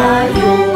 Mario.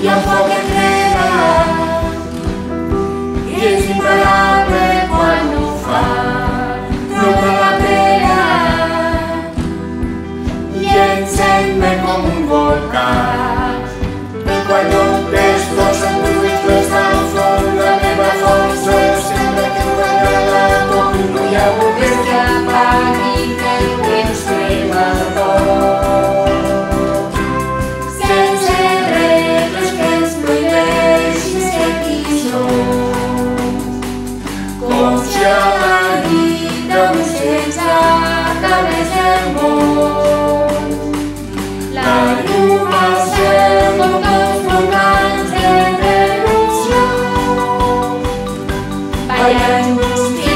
yang and we'll